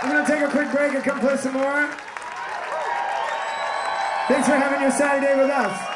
I'm going to take a quick break and come play some more. Thanks for having your Saturday with us.